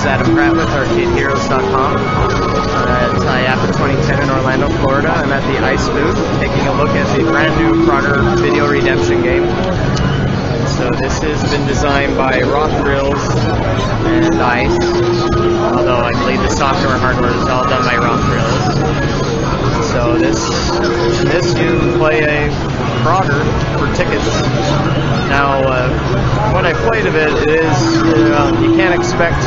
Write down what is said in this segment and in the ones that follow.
is Adam Pratt with ArcadeHeroes.com. Uh, it's IAAPA 2010 in Orlando, Florida. I'm at the ICE booth taking a look at the brand new Frogger Video Redemption game. So this has been designed by Raw Thrills and ICE, although I believe the software and hardware is all done by Raw Thrills. So this, this you play a Frogger for tickets. Now, uh, played of it, is uh, you can't expect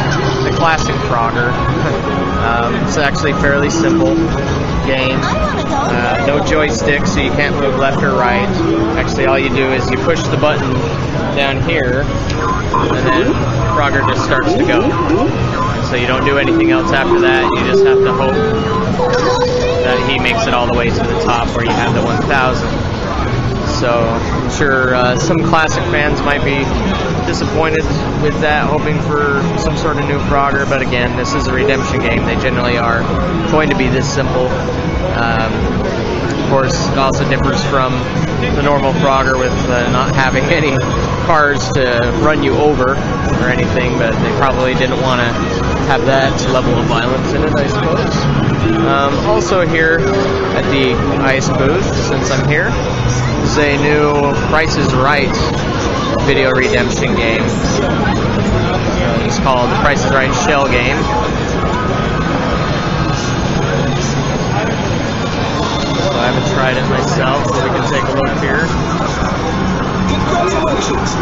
the classic Frogger. um, it's actually a fairly simple game. Uh, no joystick, so you can't move left or right. Actually, all you do is you push the button down here, and then Frogger just starts to go. So you don't do anything else after that. You just have to hope that he makes it all the way to the top where you have the 1000. So I'm sure uh, some classic fans might be disappointed with that, hoping for some sort of new Frogger. But again, this is a redemption game. They generally are going to be this simple. Um, of course, it also differs from the normal Frogger with uh, not having any cars to run you over or anything, but they probably didn't want to have that level of violence in it, I suppose. Um, also here at the ICE booth, since I'm here, is a new Price is Right video redemption game. It's called the Price is Right Shell game. So I haven't tried it myself, so we can take a look here. Congratulations!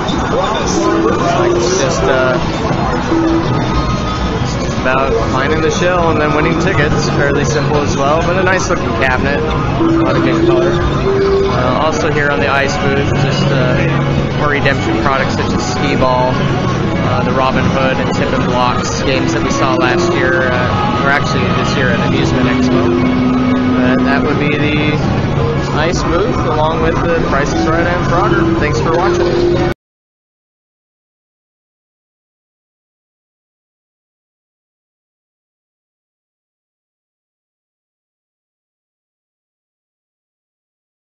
just uh, about finding the shell and then winning tickets. Fairly simple as well, but a nice looking cabinet. A lot of good. Uh, also here on the ICE booth, just uh, more redemption products such as Skee-Ball, uh, the Robin Hood and Tip and Blocks games that we saw last year, uh, or actually this year at Amusement Expo. But that would be the ICE booth along with the Prices Right and Frogger. Thanks for watching.